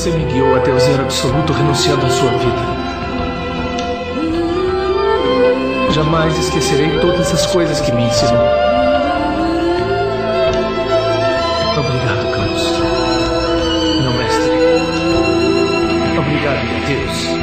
Você me guiou até o zero absoluto, renunciando à sua vida. Jamais esquecerei todas as coisas que me ensinou. Obrigado, Carlos. Meu mestre. Obrigado, meu Deus.